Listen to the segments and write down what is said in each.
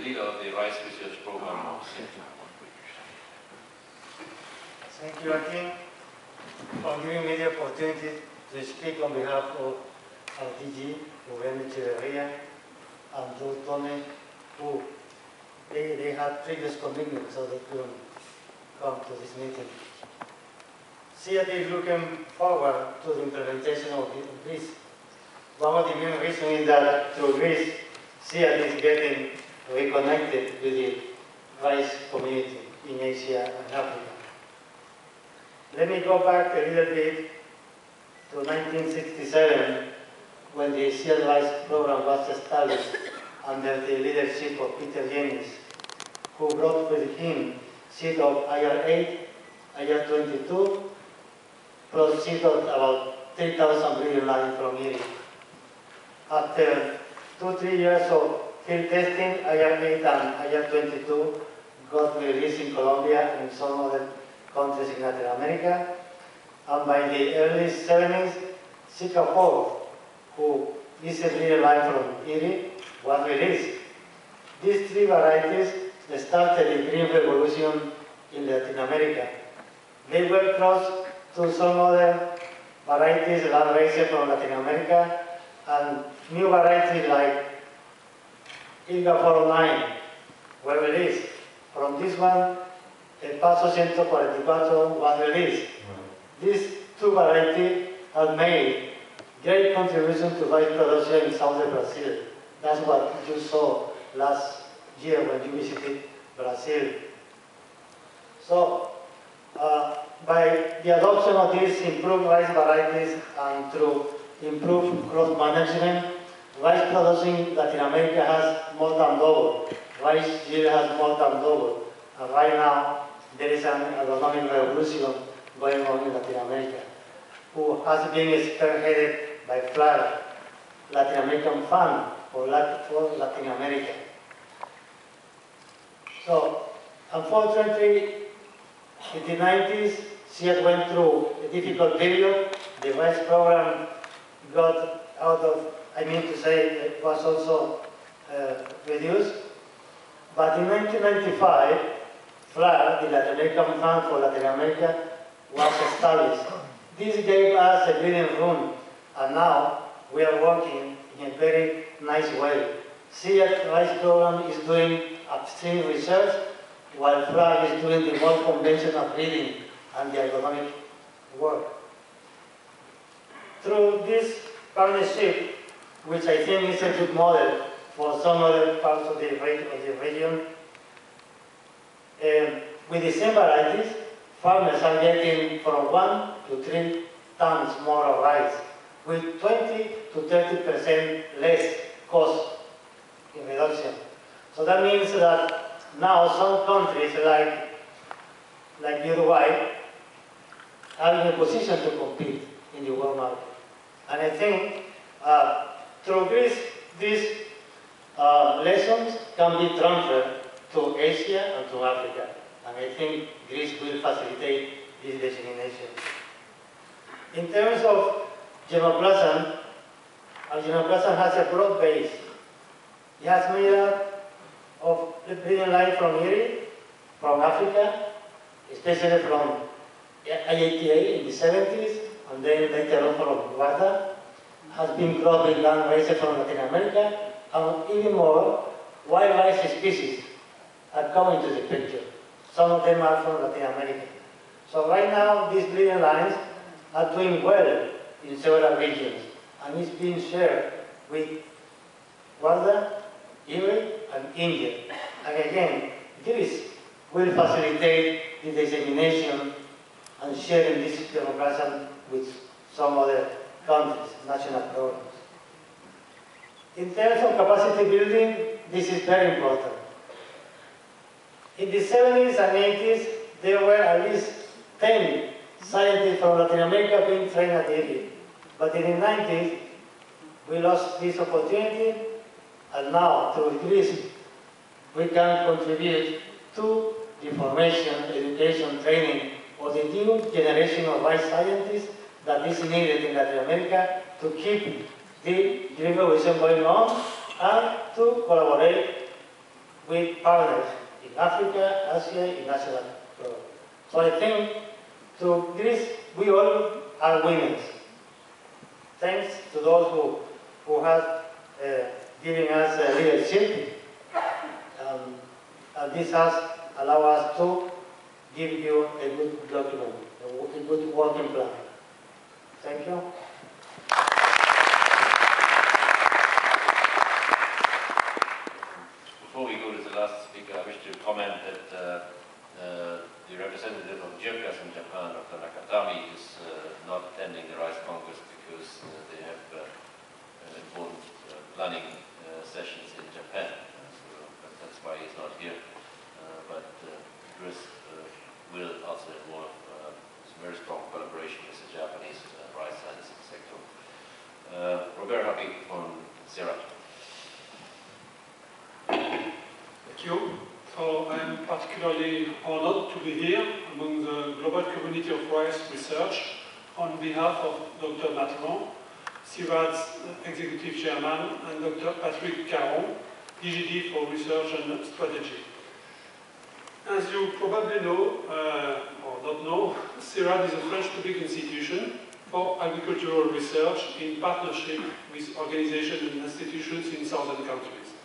leader of the Rice Research Program. Thank you again for giving me the opportunity to speak on behalf of RTG, Rubén Echeverría, and Joe Tohme, who they, they had previous commitments, so they couldn't come to this meeting. CIAT is looking forward to the implementation of this. One of the main reasons is that through this, CIAT is getting reconnected with the rice community in Asia and Africa. Let me go back a little bit to 1967 when the CIAT Rice program was established under the leadership of Peter Jennings, who brought with him seed of IR8, IR22, plus seed of about 3,000 breeding lines from IRRI. After two, three years of field testing, IR8 and I IR22 got released in Colombia and some other countries in Latin America. And by the early 70s, CICA 4, who is a breeding line from IRRI, was released. These three varieties started the green revolution in Latin America. They were crossed to some other varieties landraces from Latin America and new varieties like IRGA 409 were released. From this one, El Paso 144 was released. These two varieties have made great contribution to rice production in southern Brazil. That's what you saw last year when you visited Brazil. So, uh, by the adoption of these improved rice varieties and through improved crop management, rice production in Latin America has more than doubled. Rice yield has more than doubled. And right now, there is an agronomic revolution going on in Latin America, who has been spearheaded by FLAR, Latin American Fund or for Latin America. So, unfortunately, in the 90s, CIAT went through a difficult period. The rice program got out of, I mean to say, it was also uh, reduced. But in 1995, FLAR, the Latin American Fund for Latin America, was established. This gave us a breathing room, and now we are working in a very nice way. CIAT Rice Program is doing upstream research, while FLAR is doing the more conventional breeding and the agronomic work. Through this partnership, which I think is a good model for some other parts of the, of the region, um, with the same varieties, farmers are getting from one to three tons more of rice, with 20 to 30 percent less cost in reduction. So that means that now some countries like, like Uruguay are in a position to compete in the world market. And I think uh, through this, these uh, lessons can be transferred to Asia and to Africa. And I think GRiSP will facilitate this dissemination. In terms of germplasm, our germplasm has a broad base. It has made up of breeding line from IRRI, from Africa, especially from IITA in the 70s, and then later on from WARDA, has been growing landraces from Latin America, and even more, wild rice species are coming to the picture. Some of them are from Latin America. So right now, these breeding lines are doing well in several regions, and it's being shared with WARDA, IRRI, and India. And again, this will facilitate the dissemination and sharing this germplasm with some other countries, national programs. In terms of capacity building, this is very important. In the 70s and 80s, there were at least 10 scientists from Latin America being trained at IRRI. But in the 90s, we lost this opportunity, and now, through GRiSP, we can contribute to the formation, education, training of the new generation of rice scientists that is needed in Latin America to keep the revolution going on and to collaborate with partners in Africa, Asia, in Asia. So I think to this, we all are winners. Thanks to those who, who have uh, given us uh, leadership. Um, and this has allowed us to give you a good document, a good working plan. Thank you. Before we go to the last speaker, I wish to comment that uh, uh, the representative of JIRCAS in Japan, Dr. Nakatami, is uh, not attending the Rice Congress because uh, they have uh, important uh, planning uh, sessions in Japan. Uh, so but that's why he's not here. Uh, but uh, GRiSP uh, will also involve uh, some very strong collaboration with the Japanese uh, rice scientific sector. Uh, Robert Habib from CIRAD. Thank you. So I'm particularly honored to be here among the global community of rice research on behalf of Dr. Matheron, CIRAD's executive chairman, and Dr. Patrick Caron, DGD for Research and Strategy. As you probably know, uh, or not know, CIRAD is a French public institution for agricultural research in partnership with organizations and institutions in southern countries.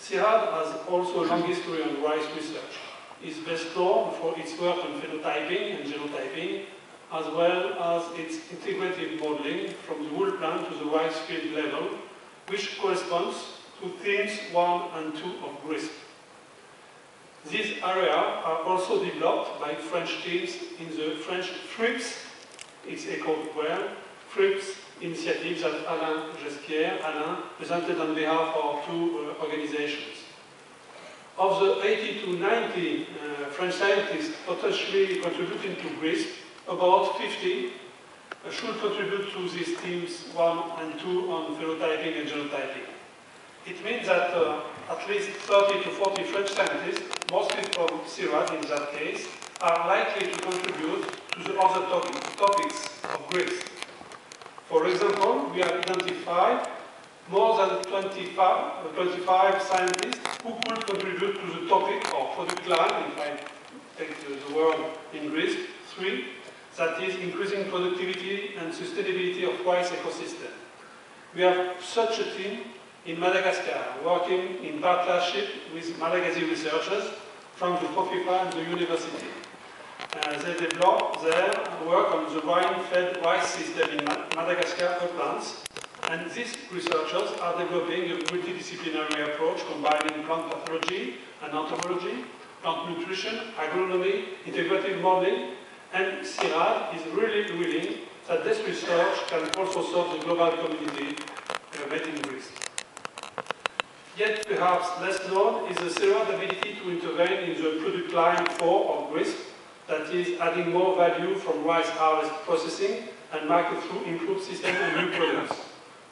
CIRAD has also a long history on rice research. It's best known for its work on phenotyping and genotyping, as well as its integrative modeling from the wool plant to the rice field level, which corresponds to themes 1 and 2 of GRISP. These areas are also developed by French teams in the French FRIPS, it's echoed well, FRIPS initiatives that Alain Ghesquière, Alain, presented on behalf of two uh, organizations. Of the 80 to 90 uh, French scientists potentially contributing to GRISP, about 50 uh, should contribute to these teams 1 and 2 on phenotyping and genotyping. It means that uh, at least 30 to 40 French scientists, mostly from CIRAD in that case, are likely to contribute to the other topic, topics of GRISP. For example, we have identified more than 25, uh, 25 scientists who could contribute to the topic of product line, if I take the, the word in Greek, three, that is increasing productivity and sustainability of rice ecosystem. We have such a team in Madagascar, working in partnership with Malagasy researchers from the FOFIFA and the university. Uh, they developed their work on the rain-fed rice system in Ma- Madagascar uplands, and these researchers are developing a multidisciplinary approach combining plant pathology and entomology, plant nutrition, agronomy, integrative modeling, and CIRAD is really willing that this research can also serve the global community uh, made in GRiSP. Yet perhaps less known is the CIRAD ability to intervene in the product line 4 of GRiSP, that is adding more value from rice harvest processing and market through improved system and new products.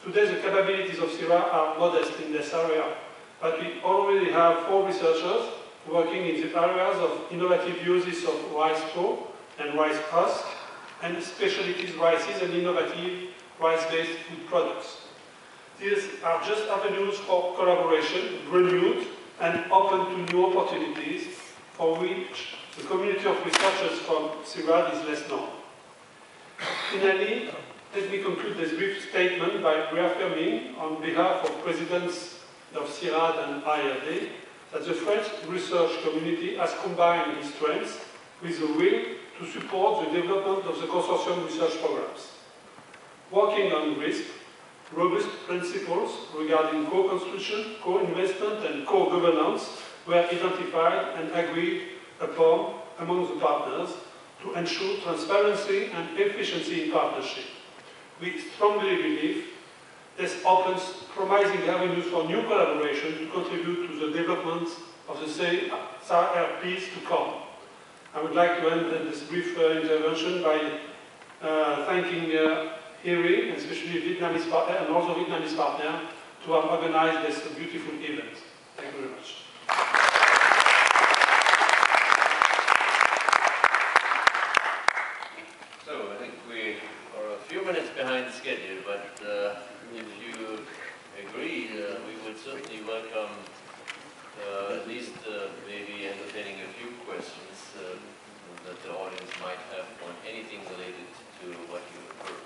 Today the capabilities of CIRA are modest in this area, but we already have four researchers working in the areas of innovative uses of rice straw and rice husk, and specialties rices and innovative rice-based food products. These are just avenues for collaboration, renewed and open to new opportunities for which the community of researchers from CIRAD is less known. Finally, let me conclude this brief statement by reaffirming on behalf of presidents of CIRAD and IRD that the French research community has combined its strengths with the will to support the development of the consortium research programs. Working on risk, robust principles regarding co-construction, co-investment and co-governance were identified and agreed upon among the partners to ensure transparency and efficiency in partnership. We strongly believe this opens promising avenues for new collaboration to contribute to the development of the CRPs to come. I would like to end this brief uh, intervention by uh, thanking uh, IRRI, and especially Vietnamese partner, and also Vietnamese partner, to have organized this beautiful event. Thank you very much. So I think we are a few minutes behind schedule, but uh, if you agree, uh, we would certainly welcome uh, at least uh, maybe entertaining a few questions uh, that the audience might have on anything related to what you have heard.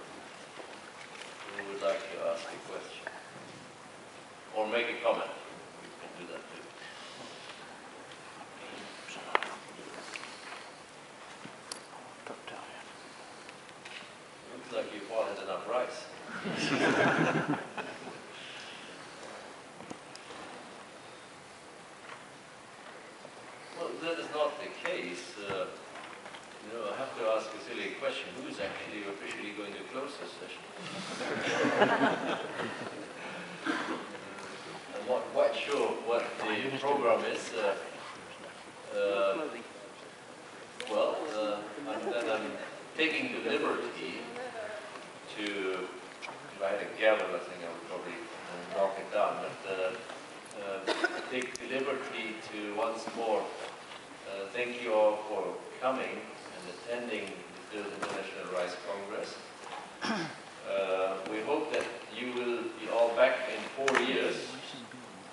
Who would like to ask a question? Or make a comment? You can do that too. Looks like you've all had enough rice. Well, that is not the case. Uh, You know, I have to ask a silly question. Who is actually officially going to close this session? I'm not quite sure what the program is. Uh, uh, Well, uh, and then I'm taking the liberty to, if I had a gavel, I think I would probably knock it down, but uh, uh, take the liberty to once more uh, thank you all for coming and attending the International Rice Congress. Uh, We hope that you will be all back in four years.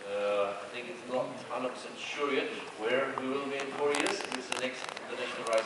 Uh, I think it's not 100% sure yet where we will be in four years with the next International Rice